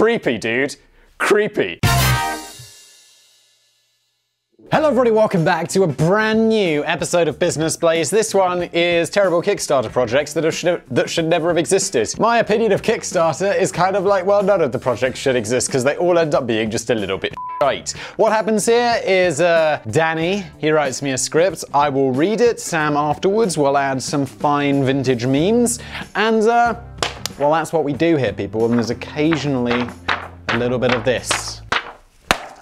Creepy, dude. Creepy. Hello everybody, welcome back to a brand new episode of Business Blaze. This one is terrible Kickstarter projects that, should, that should never have existed. My opinion of Kickstarter is kind of like, well, none of the projects should exist because they all end up being just a little bit right. What happens here is uh, Danny, he writes me a script. I will read it. Sam afterwards will add some fine vintage memes. And, uh, well, that's what we do here, people. And there's occasionally a little bit of this.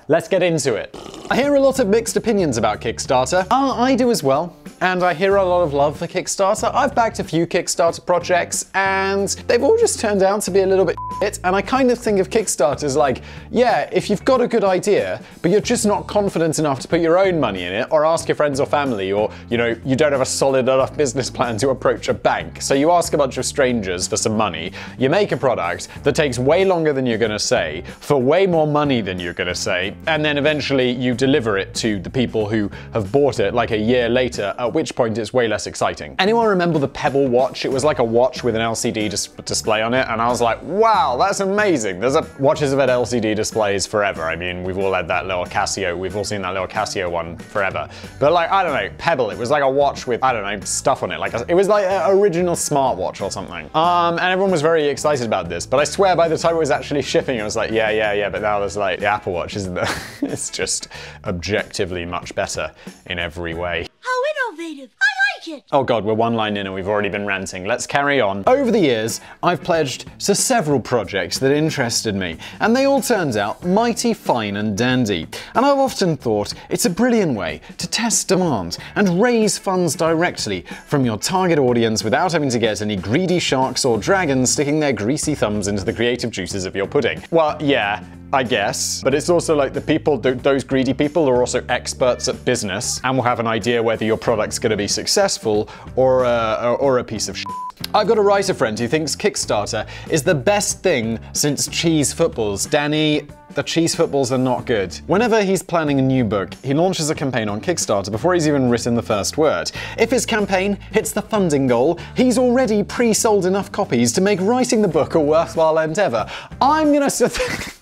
Let's get into it. I hear a lot of mixed opinions about Kickstarter. Uh, I do as well and I hear a lot of love for Kickstarter. I've backed a few Kickstarter projects, and they've all just turned out to be a little bit shit. And I kind of think of Kickstarter as like, yeah, if you've got a good idea, but you're just not confident enough to put your own money in it, or ask your friends or family, or you know, you don't have a solid enough business plan to approach a bank. So you ask a bunch of strangers for some money, you make a product that takes way longer than you're gonna say, for way more money than you're gonna say, and then eventually you deliver it to the people who have bought it like a year later at which point it's way less exciting. Anyone remember the Pebble watch? It was like a watch with an LCD dis display on it, and I was like, wow, that's amazing. There's a watches have had LCD displays forever. I mean, we've all had that little Casio, we've all seen that little Casio one forever. But like, I don't know, Pebble, it was like a watch with, I don't know, stuff on it. Like, it was like an original smartwatch or something. Um, and everyone was very excited about this, but I swear by the time it was actually shipping, it was like, yeah, yeah, yeah, but now there's like the Apple Watch, isn't there? it's just objectively much better in every way. How innovative! I like it! Oh god, we're one line in and we've already been ranting. Let's carry on. Over the years, I've pledged to several projects that interested me, and they all turned out mighty fine and dandy. And I've often thought it's a brilliant way to test demand and raise funds directly from your target audience without having to get any greedy sharks or dragons sticking their greasy thumbs into the creative juices of your pudding. Well, yeah, I guess. But it's also like the people, those greedy people are also experts at business and will have an idea whether your product's going to be successful or, uh, or a piece of shit. I've got a writer friend who thinks Kickstarter is the best thing since cheese footballs. Danny, the cheese footballs are not good. Whenever he's planning a new book, he launches a campaign on Kickstarter before he's even written the first word. If his campaign hits the funding goal, he's already pre-sold enough copies to make writing the book a worthwhile endeavor. I'm gonna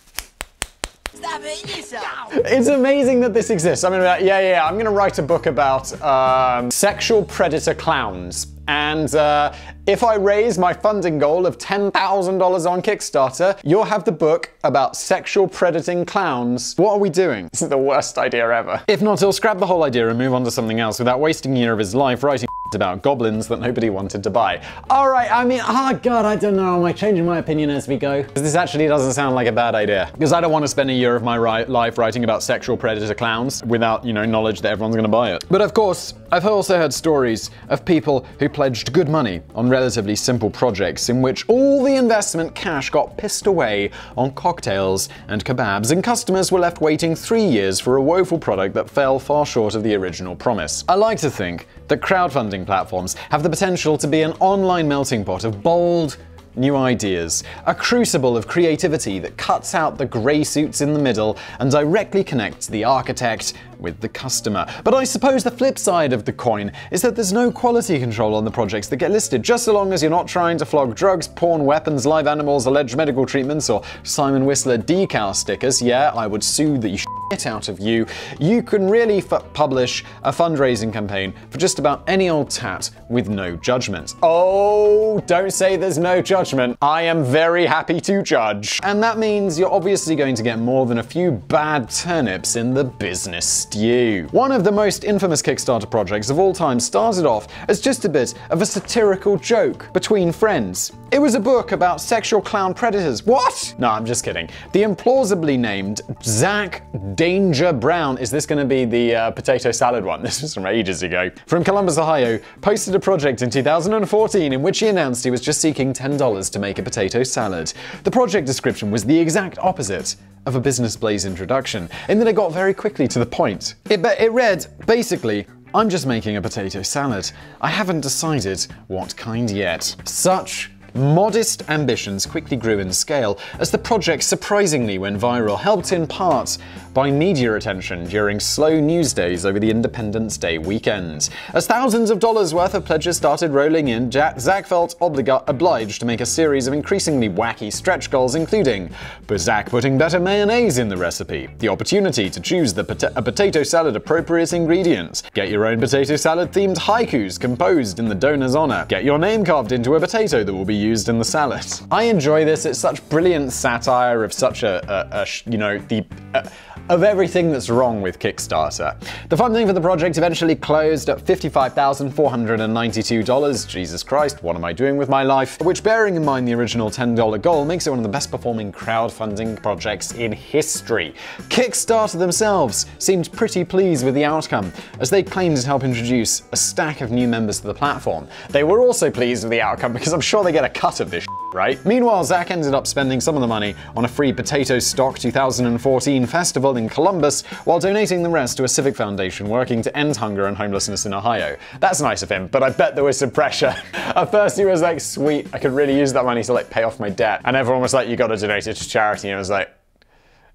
It's amazing that this exists. I mean, yeah, yeah, yeah. I'm gonna write a book about um, sexual predator clowns. And uh, if I raise my funding goal of $10,000 on Kickstarter, you'll have the book about sexual predating clowns. What are we doing? This is the worst idea ever. If not, he'll scrap the whole idea and move on to something else without wasting a year of his life writing about goblins that nobody wanted to buy. All right, I mean, oh god, I don't know. Am I changing my opinion as we go? This actually doesn't sound like a bad idea. Because I don't want to spend a year of my life writing about sexual predator clowns without, you know, knowledge that everyone's gonna buy it. But of course, I've also heard stories of people who pledged good money on relatively simple projects in which all the investment cash got pissed away on cocktails and kebabs, and customers were left waiting three years for a woeful product that fell far short of the original promise. I like to think that crowdfunding platforms have the potential to be an online melting pot of bold, new ideas, a crucible of creativity that cuts out the grey suits in the middle and directly connects the architect with the customer. But I suppose the flip side of the coin is that there's no quality control on the projects that get listed, just so long as you're not trying to flog drugs, porn, weapons, live animals, alleged medical treatments, or Simon Whistler decal stickers. Yeah, I would sue the shit out of you. You can really publish a fundraising campaign for just about any old tat with no judgment. Oh, don't say there's no judgment. I am very happy to judge. And that means you're obviously going to get more than a few bad turnips in the business stew. One of the most infamous Kickstarter projects of all time started off as just a bit of a satirical joke between friends. It was a book about sexual clown predators. What? No, I'm just kidding. The implausibly named Zach Danger Brown, is this going to be the uh, potato salad one? This was from ages ago. From Columbus, Ohio, posted a project in 2014 in which he announced he was just seeking $10 to make a potato salad. The project description was the exact opposite of a Business Blaze introduction, in that it got very quickly to the point. It, it read, basically, I'm just making a potato salad. I haven't decided what kind yet. Such modest ambitions quickly grew in scale as the project surprisingly went viral, helped in part by media attention during slow news days over the Independence Day weekend. As thousands of dollars worth of pledges started rolling in, Zach felt obliged to make a series of increasingly wacky stretch goals, including but Zach putting better mayonnaise in the recipe, the opportunity to choose the pota- a potato salad appropriate ingredients, get your own potato salad themed haikus composed in the donor's honor, get your name carved into a potato that will be used in the salad. I enjoy this. It's such brilliant satire of such a, a, a you know, the. Uh, of everything that's wrong with Kickstarter. The funding for the project eventually closed at $55,492. Jesus Christ, what am I doing with my life? Which, bearing in mind the original $10 goal, makes it one of the best performing crowdfunding projects in history. Kickstarter themselves seemed pretty pleased with the outcome, as they claimed to help introduce a stack of new members to the platform. They were also pleased with the outcome because I'm sure they get a cut of this right? Meanwhile, Zach ended up spending some of the money on a free Potato Stock 2014 festival in Columbus, while donating the rest to a civic foundation working to end hunger and homelessness in Ohio. That's nice of him, but I bet there was some pressure. At first, he was like, sweet, I could really use that money to like pay off my debt. And everyone was like, you gotta donate it to charity. And I was like,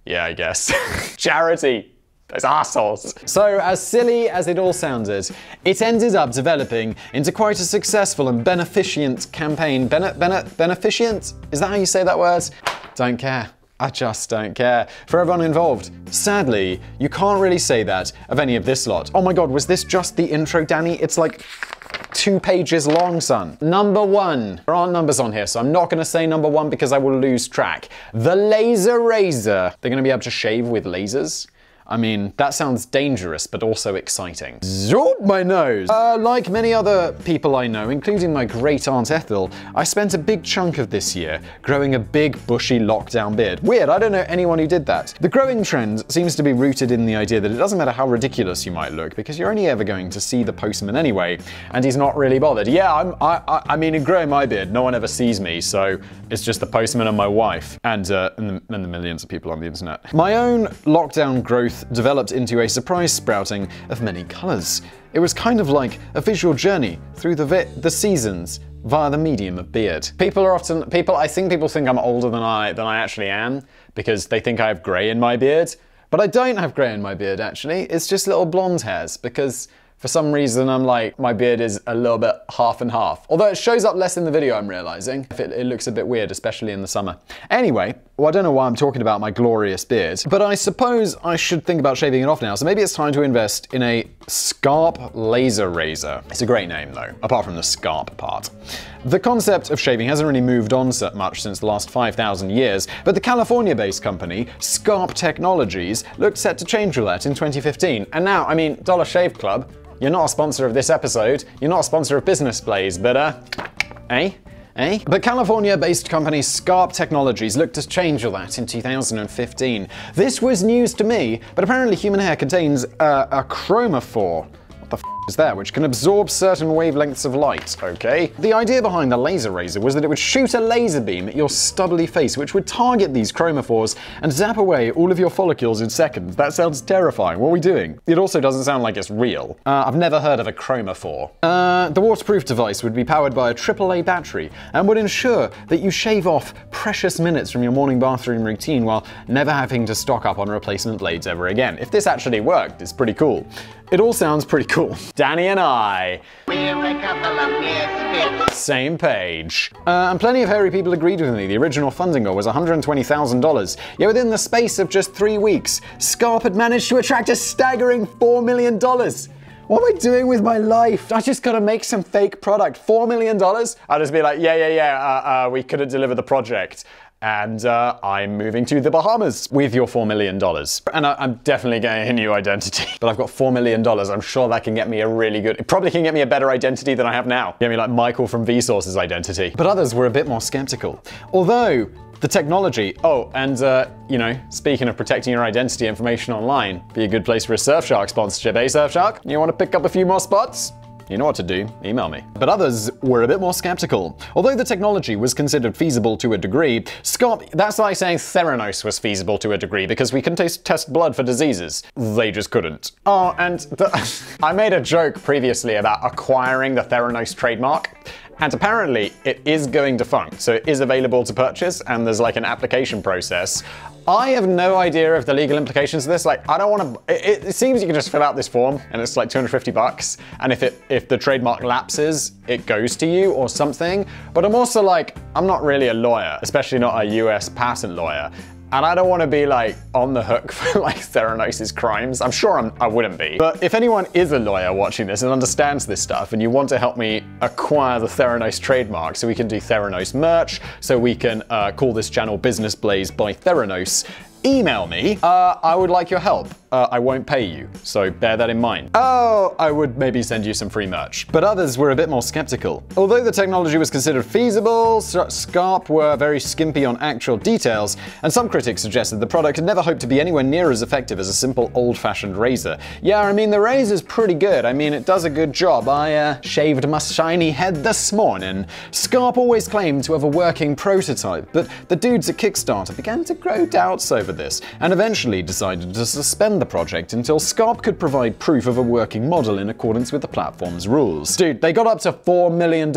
yeah, I guess. charity. Those assholes. So, as silly as it all sounded, it ended up developing into quite a successful and beneficent campaign. Bene- bene- beneficent? Is that how you say that word? Don't care. I just don't care. For everyone involved. Sadly, you can't really say that of any of this lot. Oh my god, was this just the intro, Danny? It's like two pages long, son. Number one. There aren't numbers on here, so I'm not going to say number one because I will lose track. The Laser Razor. They're going to be able to shave with lasers. I mean, that sounds dangerous, but also exciting. Zoop my nose! Uh, like many other people I know, including my great aunt Ethel, I spent a big chunk of this year growing a big, bushy, lockdown beard. Weird, I don't know anyone who did that. The growing trend seems to be rooted in the idea that it doesn't matter how ridiculous you might look, because you're only ever going to see the postman anyway, and he's not really bothered. Yeah, I'm, I, I, I mean, in growing my beard, no one ever sees me, so it's just the postman and my wife, and, uh, and, the, and the millions of people on the internet. My own lockdown growth developed into a surprise sprouting of many colours. It was kind of like a visual journey through the, the seasons via the medium of beard. People are often people I think people think I'm older than I than I actually am because they think I have grey in my beard. But I don't have grey in my beard actually. It's just little blonde hairs because for some reason, I'm like, my beard is a little bit half and half. Although it shows up less in the video, I'm realizing. It, it looks a bit weird, especially in the summer. Anyway, well, I don't know why I'm talking about my glorious beard, but I suppose I should think about shaving it off now. So maybe it's time to invest in a Skarp Laser Razor. It's a great name, though, apart from the Skarp part. The concept of shaving hasn't really moved on so much since the last 5,000 years, but the California based company, Skarp Technologies, looked set to change that in 2015. And now, I mean, Dollar Shave Club, you're not a sponsor of this episode, you're not a sponsor of Business Blaze, but uh, eh? Eh? But California based company Skarp Technologies looked to change all that in 2015. This was news to me, but apparently human hair contains uh, a chromophore is that, which can absorb certain wavelengths of light, okay? The idea behind the laser razor was that it would shoot a laser beam at your stubbly face, which would target these chromophores and zap away all of your follicles in seconds. That sounds terrifying. What are we doing? It also doesn't sound like it's real. Uh, I've never heard of a chromophore. Uh, the waterproof device would be powered by a AAA battery and would ensure that you shave off precious minutes from your morning bathroom routine while never having to stock up on replacement blades ever again. If this actually worked, it's pretty cool. It all sounds pretty cool. Danny and I. Same page. Uh, and plenty of hairy people agreed with me. The original funding goal was $120,000. Yet within the space of just three weeks, Skarp had managed to attract a staggering $4 million. What am I doing with my life? I just gotta make some fake product. $4 million? I'll just be like, yeah, yeah, yeah, uh, uh, we couldn't deliver the project and uh, I'm moving to the Bahamas with your $4 million. And I, am definitely getting a new identity. But I've got $4 million. I'm sure that can get me a really good, it probably can get me a better identity than I have now. Get me like Michael from Vsauce's identity. But others were a bit more skeptical. Although, the technology. Oh, and uh, you know, speaking of protecting your identity information online, be a good place for a Surfshark sponsorship, eh, Surfshark? You want to pick up a few more spots? You know what to do, email me. But others were a bit more skeptical. Although the technology was considered feasible to a degree, Scott, that's like saying Theranos was feasible to a degree because we can test blood for diseases. They just couldn't. Oh, and I made a joke previously about acquiring the Theranos trademark. And apparently, it is going defunct, so it is available to purchase, and there's like an application process. I have no idea of the legal implications of this. Like, I don't want to. It, it, seems you can just fill out this form, and it's like 250 bucks. And if it if the trademark lapses, it goes to you or something. But I'm also like, I'm not really a lawyer, especially not a U.S. patent lawyer. And I don't want to be like on the hook for like Theranos' crimes. I'm sure I'm, I wouldn't be. But if anyone is a lawyer watching this and understands this stuff and you want to help me acquire the Theranos trademark so we can do Theranos merch, so we can uh, call this channel Business Blaze by Theranos, email me. Uh, I would like your help. Uh, I won't pay you, so bear that in mind. Oh, I would maybe send you some free merch. But others were a bit more skeptical. Although the technology was considered feasible, Skarp were very skimpy on actual details, and some critics suggested the product had never hoped to be anywhere near as effective as a simple old-fashioned razor. Yeah, I mean, the razor's pretty good. I mean, it does a good job. I uh, shaved my shiny head this morning. Skarp always claimed to have a working prototype, but the dudes at Kickstarter began to grow doubts over this, and eventually decided to suspend the project until Skarp could provide proof of a working model in accordance with the platform's rules. Dude, they got up to $4 million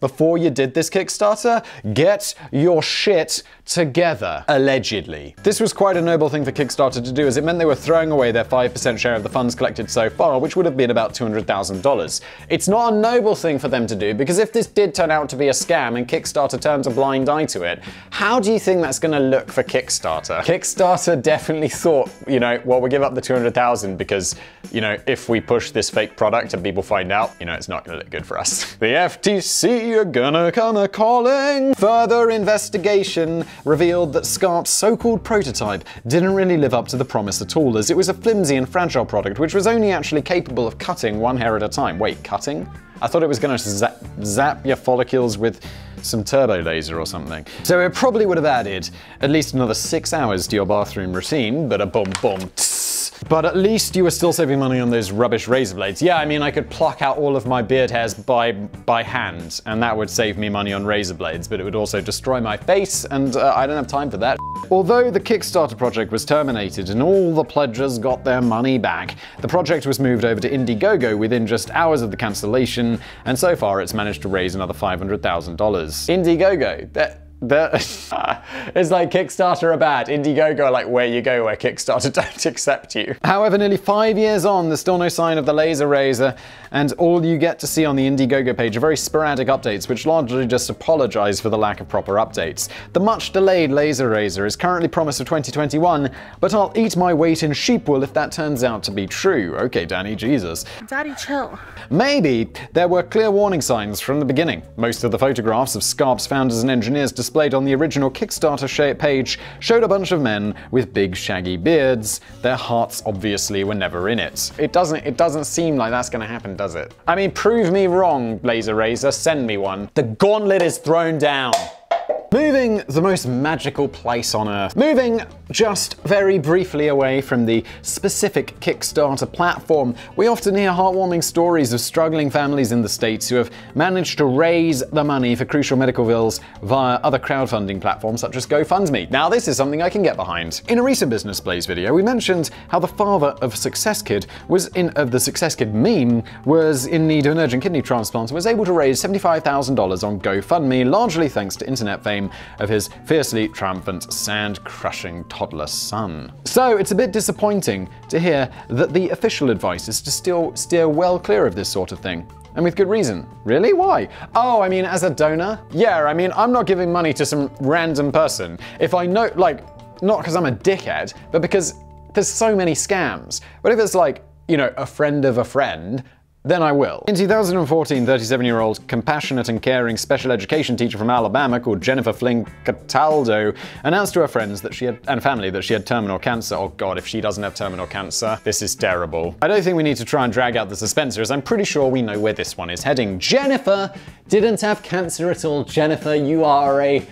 before you did this Kickstarter? Get your shit together, allegedly. This was quite a noble thing for Kickstarter to do as it meant they were throwing away their 5% share of the funds collected so far, which would have been about $200,000. It's not a noble thing for them to do because if this did turn out to be a scam and Kickstarter turns a blind eye to it, how do you think that's going to look for Kickstarter? Kickstarter definitely thought, you know, well, we give up the 200,000 because, you know, if we push this fake product and people find out, you know, it's not going to look good for us. the FTC are gonna come a calling. Further investigation revealed that Skarp's so-called prototype didn't really live up to the promise at all, as it was a flimsy and fragile product which was only actually capable of cutting one hair at a time. Wait, cutting? I thought it was going to zap, zap your follicles with some turbo laser or something. So it probably would have added at least another six hours to your bathroom routine, but a boom boom. But at least you were still saving money on those rubbish razor blades. Yeah, I mean, I could pluck out all of my beard hairs by, by hand, and that would save me money on razor blades, but it would also destroy my face, and uh, I don't have time for that. Although the Kickstarter project was terminated and all the pledgers got their money back, the project was moved over to Indiegogo within just hours of the cancellation, and so far it's managed to raise another $500,000. Indiegogo, that it's like Kickstarter are bad, Indiegogo are like where you go where Kickstarter don't accept you. However, nearly five years on, there's still no sign of the laser razor, and all you get to see on the Indiegogo page are very sporadic updates, which largely just apologize for the lack of proper updates. The much delayed laser razor is currently promised for 2021, but I'll eat my weight in sheep wool if that turns out to be true. Okay, Danny, Jesus. Daddy, chill. Maybe there were clear warning signs from the beginning. Most of the photographs of Skarp's founders and engineers displayed on the original Kickstarter page showed a bunch of men with big shaggy beards. Their hearts obviously were never in it. It doesn't it doesn't seem like that's gonna happen, does it? I mean, prove me wrong, Laser Razor, send me one. The gauntlet is thrown down. Moving the most magical place on earth. Moving just very briefly away from the specific Kickstarter platform, we often hear heartwarming stories of struggling families in the States who have managed to raise the money for crucial medical bills via other crowdfunding platforms such as GoFundMe. Now, this is something I can get behind. In a recent Business Blaze video, we mentioned how the father of Success Kid was in of the Success Kid meme was in need of an urgent kidney transplant and was able to raise $75,000 on GoFundMe, largely thanks to internet fame of his fiercely triumphant, sand-crushing toddler son. So it's a bit disappointing to hear that the official advice is to still steer well clear of this sort of thing. And with good reason. Really? Why? Oh, I mean, as a donor? Yeah, I mean, I'm not giving money to some random person. If I know, like, not because I'm a dickhead, but because there's so many scams. But if it's like, you know, a friend of a friend, then I will. In 2014, 37-year-old compassionate and caring special education teacher from Alabama called Jennifer Flynn Cataldo announced to her friends that she had and family that she had terminal cancer. Oh god, if she doesn't have terminal cancer, this is terrible. I don't think we need to try and drag out the suspense as I'm pretty sure we know where this one is heading. Jennifer didn't have cancer at all. Jennifer, you are a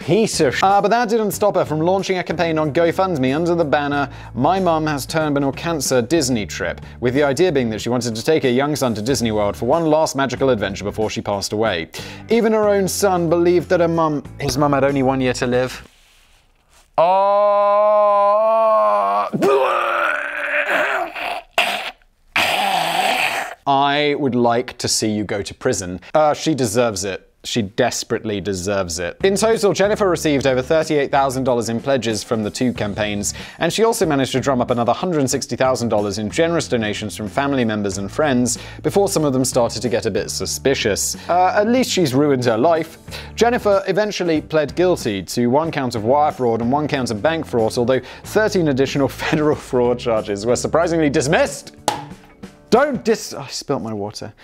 piece of uh, But that didn't stop her from launching a campaign on GoFundMe under the banner My Mum Has Terminal Cancer Disney Trip, with the idea being that she wanted to take her young son to Disney World for one last magical adventure before she passed away. Even her own son believed that her mum, his mum had only one year to live. Oh. I would like to see you go to prison. Uh, she deserves it. She desperately deserves it. In total, Jennifer received over $38,000 in pledges from the two campaigns, and she also managed to drum up another $160,000 in generous donations from family members and friends before some of them started to get a bit suspicious. Uh, at least she's ruined her life. Jennifer eventually pled guilty to one count of wire fraud and one count of bank fraud, although 13 additional federal fraud charges were surprisingly dismissed. Don't dis. I spilt my water.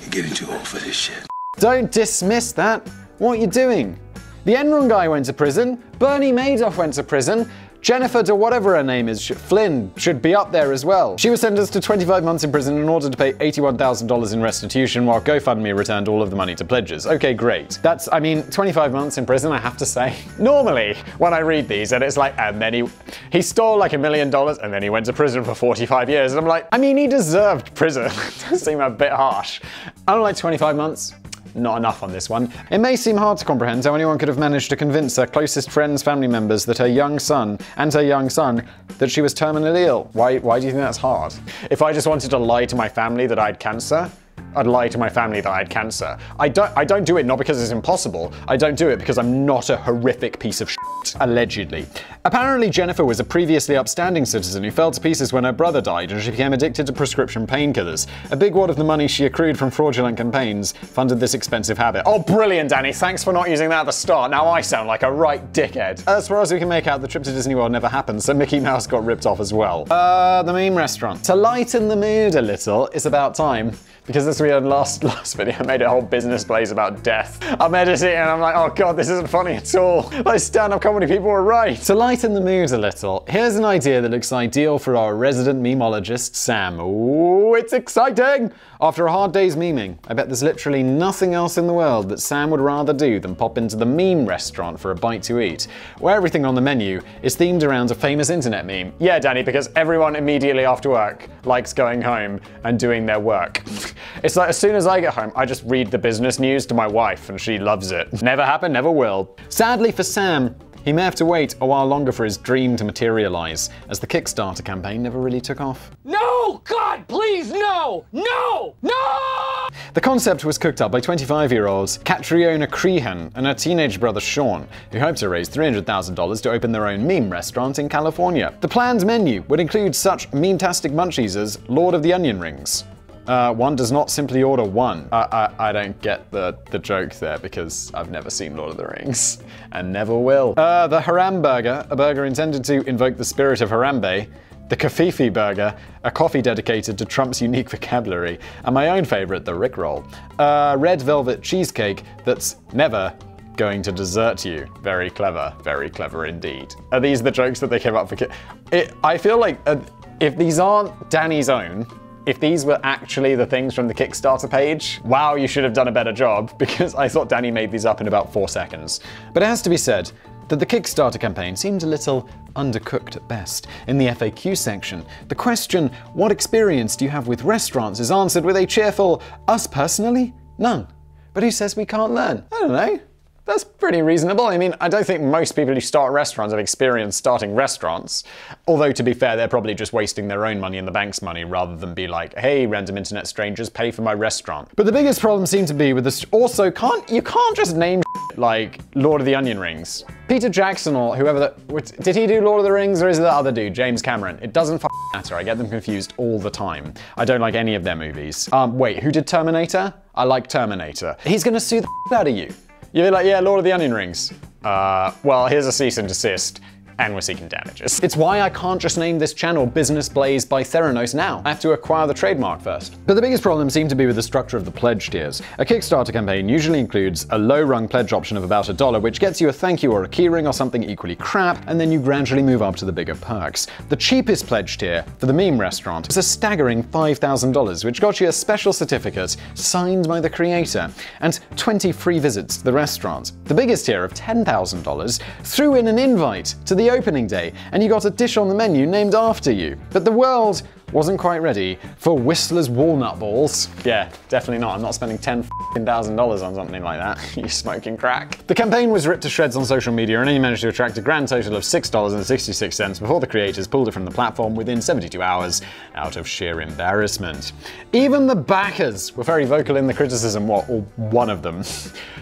You're getting too old for this shit. Don't dismiss that. What are you doing? The Enron guy went to prison. Bernie Madoff went to prison. Jennifer, to whatever her name is, Flynn, should be up there as well. She was sentenced to 25 months in prison in order to pay $81,000 in restitution, while GoFundMe returned all of the money to pledges. Okay, great. That's, I mean, 25 months in prison, I have to say. Normally, when I read these, and it's like, and then he, he stole like a million dollars, and then he went to prison for 45 years, and I'm like, I mean, he deserved prison. it does seem a bit harsh. I don't like 25 months not enough on this one. It may seem hard to comprehend how anyone could have managed to convince her closest friends, family members, that her young son and her young son that she was terminally ill. Why, why do you think that's hard? If I just wanted to lie to my family that I had cancer, I'd lie to my family that I had cancer. I don't, I don't do it not because it's impossible. I don't do it because I'm not a horrific piece of shit. Allegedly. Apparently, Jennifer was a previously upstanding citizen who fell to pieces when her brother died and she became addicted to prescription painkillers. A big wad of the money she accrued from fraudulent campaigns funded this expensive habit. Oh, brilliant, Danny. Thanks for not using that at the start. Now I sound like a right dickhead. As far as we can make out, the trip to Disney World never happened, so Mickey Mouse got ripped off as well. Uh, the meme restaurant. To lighten the mood a little, it's about time because this we had last last video, I made a whole Business Blaze about death. I'm editing and I'm like, oh god, this isn't funny at all. Like stand-up comedy people were right. To lighten the mood a little, here's an idea that looks ideal for our resident memologist, Sam. Ooh, it's exciting! After a hard day's memeing, I bet there's literally nothing else in the world that Sam would rather do than pop into the meme restaurant for a bite to eat, where everything on the menu is themed around a famous internet meme. Yeah, Danny, because everyone immediately after work likes going home and doing their work. It's like as soon as I get home, I just read the business news to my wife and she loves it. Never happened, never will. Sadly for Sam, he may have to wait a while longer for his dream to materialize, as the Kickstarter campaign never really took off. No! God, please, no! No! No! The concept was cooked up by 25-year-olds Catriona Crehan and her teenage brother Sean, who hoped to raise $300,000 to open their own meme restaurant in California. The planned menu would include such meme-tastic munchies as Lord of the Onion Rings, uh, one does not simply order one. I, I, I, don't get the, the joke there because I've never seen Lord of the Rings and never will. Uh, the Haram Burger, a burger intended to invoke the spirit of Harambe. The Covfefe Burger, a coffee dedicated to Trump's unique vocabulary. And my own favorite, the Rickroll, a red velvet cheesecake that's never going to desert you. Very clever, very clever indeed. Are these the jokes that they came up for? It, I feel like uh, if these aren't Danny's own, if these were actually the things from the Kickstarter page, wow, you should have done a better job because I thought Danny made these up in about four seconds. But it has to be said that the Kickstarter campaign seemed a little undercooked at best. In the FAQ section, the question, What experience do you have with restaurants? is answered with a cheerful, Us personally? None. But who says we can't learn? I don't know. That's pretty reasonable. I mean, I don't think most people who start restaurants have experience starting restaurants. Although, to be fair, they're probably just wasting their own money and the bank's money rather than be like, hey, random internet strangers, pay for my restaurant. But the biggest problem seemed to be with this. Also, can't you can't just name like Lord of the Onion Rings. Peter Jackson or whoever that. Did he do Lord of the Rings or is it the other dude, James Cameron? It doesn't matter. I get them confused all the time. I don't like any of their movies. Um, wait, who did Terminator? I like Terminator. He's gonna sue the out of you. You're like, yeah, Lord of the Onion Rings. Uh, well, here's a cease and desist and we're seeking damages. It's why I can't just name this channel Business Blaze by Theranos now. I have to acquire the trademark first. But the biggest problem seemed to be with the structure of the pledge tiers. A Kickstarter campaign usually includes a low-rung pledge option of about a dollar, which gets you a thank you or a keyring or something equally crap, and then you gradually move up to the bigger perks. The cheapest pledge tier for the meme restaurant was a staggering $5,000, which got you a special certificate signed by the creator and 20 free visits to the restaurant. The biggest tier of $10,000 threw in an invite to the opening day, and you got a dish on the menu named after you. But the world wasn't quite ready for Whistler's walnut balls. Yeah, definitely not. I'm not spending ten thousand dollars on something like that. you smoking crack. The campaign was ripped to shreds on social media and only managed to attract a grand total of $6.66 before the creators pulled it from the platform within 72 hours out of sheer embarrassment. Even the backers were very vocal in the criticism, well, or one of them.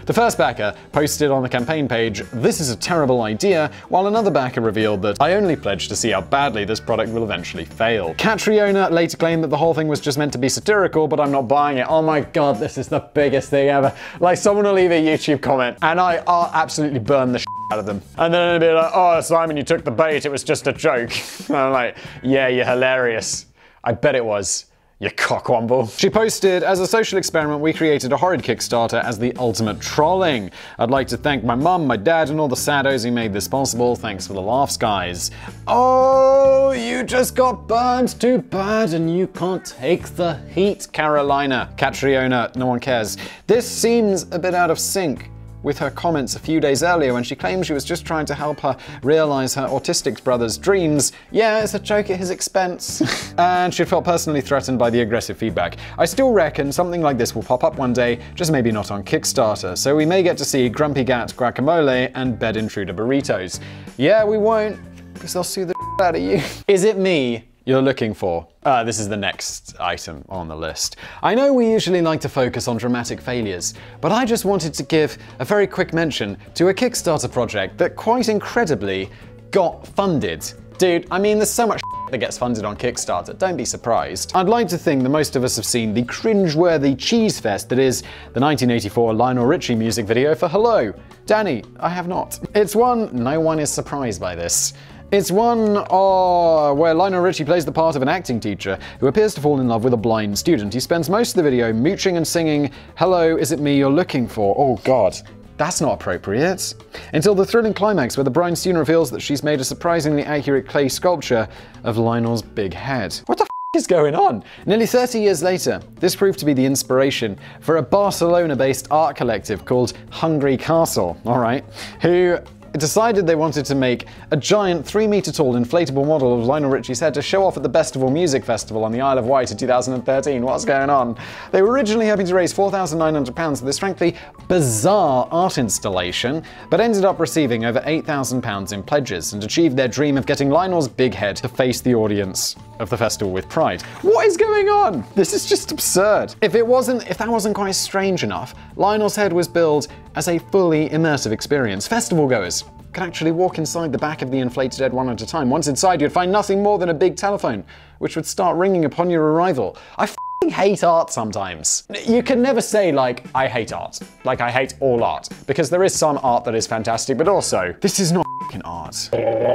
The first backer posted on the campaign page, This is a terrible idea, while another backer revealed that I only pledge to see how badly this product will eventually fail. Catriona later claimed that the whole thing was just meant to be satirical, but I'm not buying it. Oh my god, this is the biggest thing ever. Like, someone will leave a YouTube comment, and I I'll absolutely burn the shit out of them. And then it'll be like, oh, Simon, you took the bait, it was just a joke. And I'm like, yeah, you're hilarious. I bet it was. You cockwomble. She posted, as a social experiment, we created a horrid Kickstarter as the ultimate trolling. I'd like to thank my mum, my dad, and all the saddos who made this possible. Thanks for the laughs, guys. Oh, you just got burned too bad and you can't take the heat, Carolina. Catriona, no one cares. This seems a bit out of sync with her comments a few days earlier when she claimed she was just trying to help her realize her autistic brother's dreams. Yeah, it's a joke at his expense. and she felt personally threatened by the aggressive feedback. I still reckon something like this will pop up one day, just maybe not on Kickstarter, so we may get to see Grumpy Cat guacamole and Bed Intruder burritos. Yeah, we won't, because they'll sue the out of you. Is it me you're looking for. Uh, this is the next item on the list. I know we usually like to focus on dramatic failures, but I just wanted to give a very quick mention to a Kickstarter project that quite incredibly got funded. Dude, I mean, there's so much that gets funded on Kickstarter, don't be surprised. I'd like to think that most of us have seen the cringe-worthy cheese fest that is the 1984 Lionel Richie music video for Hello. Danny, I have not. It's one no one is surprised by this. It's one oh, where Lionel Richie plays the part of an acting teacher who appears to fall in love with a blind student. He spends most of the video mooching and singing, Hello, is it me you're looking for? Oh god. That's not appropriate. Until the thrilling climax where the blind student reveals that she's made a surprisingly accurate clay sculpture of Lionel's big head. What the is going on? Nearly 30 years later, this proved to be the inspiration for a Barcelona based art collective called Hungry Castle, alright, who decided they wanted to make a giant 3 meter tall inflatable model of Lionel Richie's head to show off at the Bestival Music Festival on the Isle of Wight in 2013. What's going on? They were originally hoping to raise £4,900 for this frankly bizarre art installation, but ended up receiving over £8,000 in pledges and achieved their dream of getting Lionel's big head to face the audience of the festival with pride. What is going on? This is just absurd. If it wasn't, if that wasn't quite strange enough, Lionel's head was billed as a fully immersive experience. Festival goers could actually walk inside the back of the inflated head one at a time. Once inside, you'd find nothing more than a big telephone, which would start ringing upon your arrival. I hate art sometimes. You can never say, like, I hate art. Like, I hate all art. Because there is some art that is fantastic, but also, this is not art.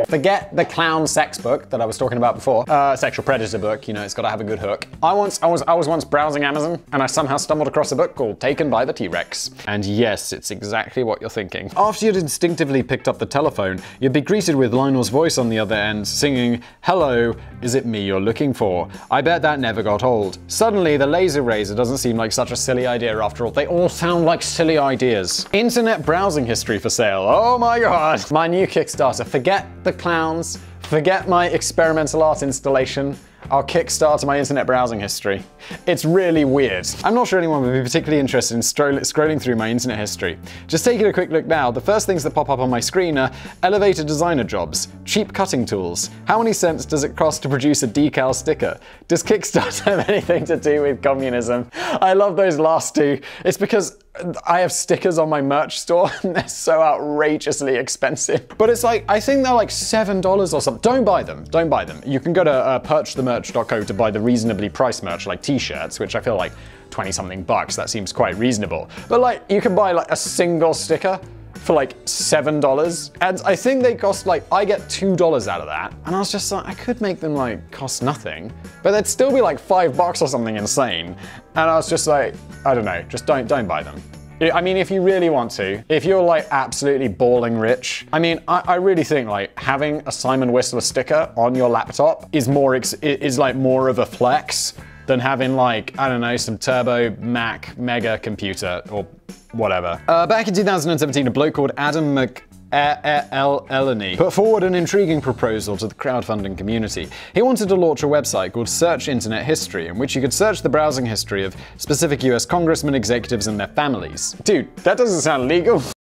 Forget the clown sex book that I was talking about before. Uh, sexual predator book, you know, it's gotta have a good hook. I once, I was, I was once browsing Amazon and I somehow stumbled across a book called Taken by the T-Rex. And yes, it's exactly what you're thinking. After you'd instinctively picked up the telephone, you'd be greeted with Lionel's voice on the other end singing, Hello, is it me you're looking for? I bet that never got old. Suddenly, the laser razor doesn't seem like such a silly idea after all. They all sound like silly ideas. Internet browsing history for sale. Oh my god. My new Kickstarter. Forget the clowns. Forget my experimental art installation. I'll kickstart my internet browsing history. It's really weird. I'm not sure anyone would be particularly interested in scrolling through my internet history. Just taking a quick look now, the first things that pop up on my screen are elevator designer jobs, cheap cutting tools, how many cents does it cost to produce a decal sticker, does Kickstarter have anything to do with communism? I love those last two. It's because I have stickers on my merch store and they're so outrageously expensive. But it's like, I think they're like $7 or something. Don't buy them. Don't buy them. You can go to uh, purchthemerch.co to buy the reasonably priced merch like t-shirts, which I feel like 20 something bucks. That seems quite reasonable. But like, you can buy like a single sticker for like $7. And I think they cost like, I get $2 out of that. And I was just like, I could make them like cost nothing, but they'd still be like five bucks or something insane. And I was just like, I don't know, just don't, don't buy them. I mean, if you really want to, if you're like absolutely balling rich, I mean, I, I, really think like having a Simon Whistler sticker on your laptop is more is like more of a flex than having like I don't know some turbo Mac mega computer or whatever. Uh, back in 2017, a bloke called Adam Mc Eleni put forward an intriguing proposal to the crowdfunding community. He wanted to launch a website called Search Internet History, in which you could search the browsing history of specific US congressmen, executives, and their families. Dude, that doesn't sound legal.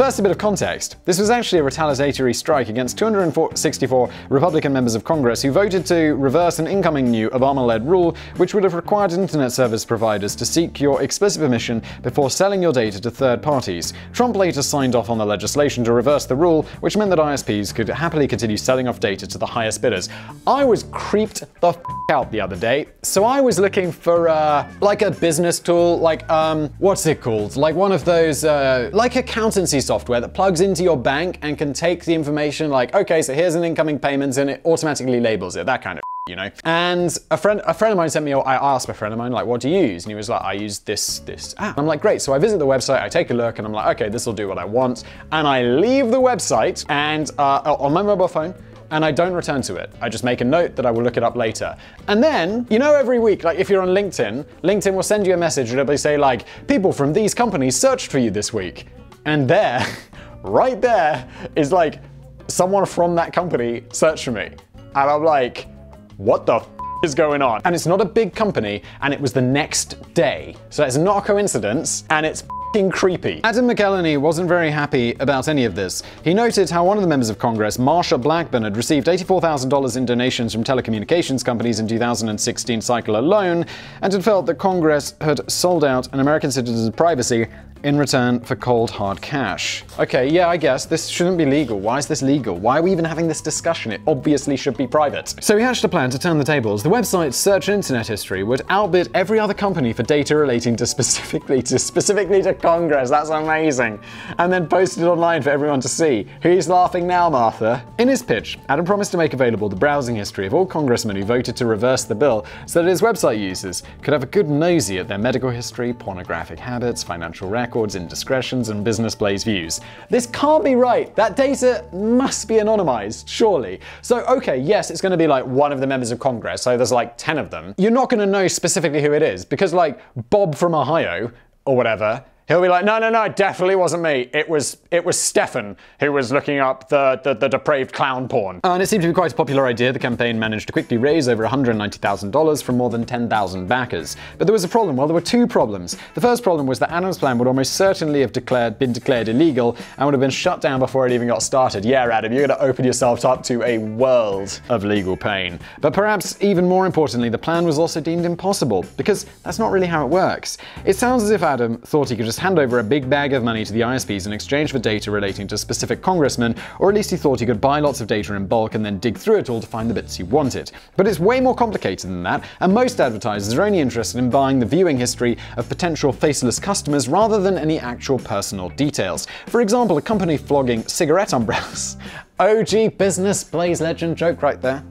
First, a bit of context. This was actually a retaliatory strike against 264 Republican members of Congress who voted to reverse an incoming new Obama led rule which would have required internet service providers to seek your explicit permission before selling your data to third parties. Trump later signed off on the legislation to reverse the rule, which meant that ISPs could happily continue selling off data to the highest bidders. I was creeped the f out the other day, so I was looking for uh, like a business tool, like um, what's it called? Like one of those uh, like accountancy software that plugs into your bank and can take the information like, okay, so here's an incoming payment and it automatically labels it, that kind of you know. And a friend, a friend of mine sent me. Or I asked a friend of mine, like, "What do you use?" And he was like, "I use this this app." I'm like, "Great." So I visit the website, I take a look, and I'm like, "Okay, this will do what I want." And I leave the website and uh, on my mobile phone and I don't return to it. I just make a note that I will look it up later. And then, you know, every week, like if you're on LinkedIn, LinkedIn will send you a message and it'll say like, people from these companies searched for you this week. And there, right there, is like someone from that company searched for me. And I'm like, what the is going on? And it's not a big company, and it was the next day. So it's not a coincidence, and it's creepy. Adam McElhinney wasn't very happy about any of this. He noted how one of the members of Congress, Marsha Blackburn, had received $84,000 in donations from telecommunications companies in 2016 cycle alone, and had felt that Congress had sold out an American citizen's privacy in return for cold hard cash. Okay, yeah, I guess this shouldn't be legal. Why is this legal? Why are we even having this discussion? It obviously should be private. So he hatched a plan to turn the tables. The website's Search and Internet History would outbid every other company for data relating to specifically to specifically to Congress. That's amazing. And then post it online for everyone to see. Who's laughing now, Martha? In his pitch, Adam promised to make available the browsing history of all congressmen who voted to reverse the bill so that his website users could have a good nosy at their medical history, pornographic habits, financial records, records, indiscretions, and business blaze views. This can't be right. That data must be anonymized, surely. So, okay, yes, it's going to be like one of the members of Congress, so there's like 10 of them. You're not going to know specifically who it is because, like, Bob from Ohio or whatever He'll be like, no, no, no, it definitely wasn't me. It was it was Stefan who was looking up the, the, the depraved clown porn. Uh, and it seemed to be quite a popular idea. The campaign managed to quickly raise over $190,000 from more than 10,000 backers. But there was a problem. Well, there were two problems. The first problem was that Adam's plan would almost certainly have declared, been declared illegal and would have been shut down before it even got started. Yeah, Adam, you're going to open yourself up to a world of legal pain. But perhaps even more importantly, the plan was also deemed impossible because that's not really how it works. It sounds as if Adam thought he could just hand over a big bag of money to the ISPs in exchange for data relating to specific congressmen, or at least he thought he could buy lots of data in bulk and then dig through it all to find the bits he wanted. But it's way more complicated than that, and most advertisers are only interested in buying the viewing history of potential faceless customers rather than any actual personal details. For example, a company flogging cigarette umbrellas. OG Business Blaze Legend joke right there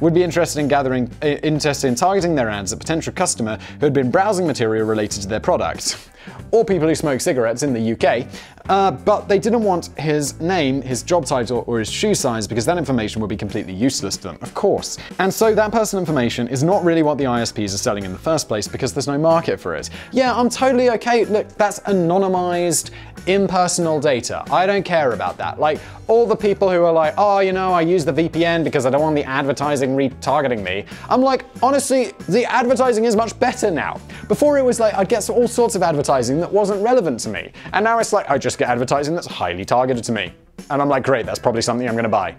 would be interested in gathering uh, interested in targeting their ads at potential customer who had been browsing material related to their product or people who smoke cigarettes in the UK, uh, but they didn't want his name, his job title, or his shoe size because that information would be completely useless to them, of course. And so that personal information is not really what the ISPs are selling in the first place because there's no market for it. Yeah, I'm totally okay. Look, that's anonymized, impersonal data. I don't care about that. Like, all the people who are like, oh, you know, I use the VPN because I don't want the advertising retargeting me. I'm like, honestly, the advertising is much better now. Before it was like, I'd get all sorts of advertising that wasn't relevant to me. And now it's like, I just get advertising that's highly targeted to me. And I'm like, great, that's probably something I'm gonna buy.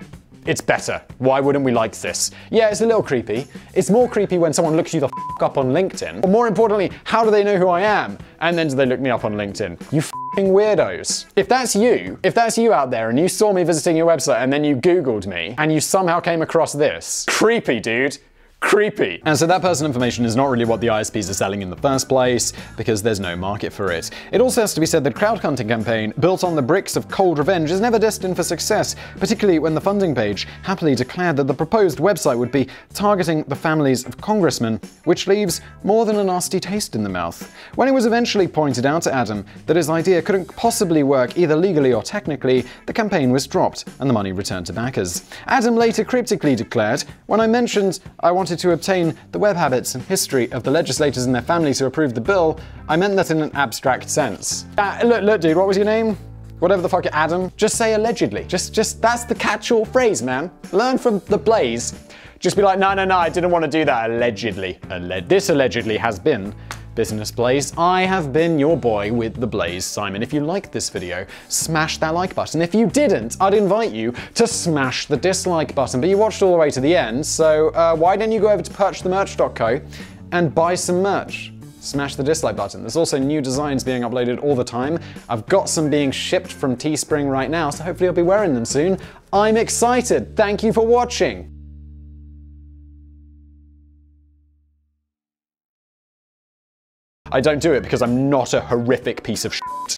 It's better. Why wouldn't we like this? Yeah, it's a little creepy. It's more creepy when someone looks you the up on LinkedIn. Or more importantly, how do they know who I am? And then do they look me up on LinkedIn? You weirdos. If that's you, if that's you out there and you saw me visiting your website and then you Googled me and you somehow came across this, creepy, dude creepy. And so that personal information is not really what the ISPs are selling in the first place, because there's no market for it. It also has to be said that crowdfunding campaign built on the bricks of cold revenge is never destined for success, particularly when the funding page happily declared that the proposed website would be targeting the families of congressmen, which leaves more than a nasty taste in the mouth. When it was eventually pointed out to Adam that his idea couldn't possibly work either legally or technically, the campaign was dropped and the money returned to backers. Adam later cryptically declared, When I mentioned I wanted wanted to obtain the web habits and history of the legislators and their families who approved the bill, I meant that in an abstract sense. Uh, look, look, dude, what was your name? Whatever the fuck, Adam. Just say allegedly. Just, just, that's the catch-all phrase, man. Learn from the Blaze. Just be like, no, no, no, I didn't want to do that. Allegedly. Alle- this allegedly has been Business Blaze. I have been your boy with the Blaze, Simon. If you liked this video, smash that like button. If you didn't, I'd invite you to smash the dislike button. But you watched all the way to the end, so uh, why don't you go over to purchasethemerch.co and buy some merch? Smash the dislike button. There's also new designs being uploaded all the time. I've got some being shipped from Teespring right now, so hopefully I'll be wearing them soon. I'm excited. Thank you for watching. I don't do it because I'm not a horrific piece of shit.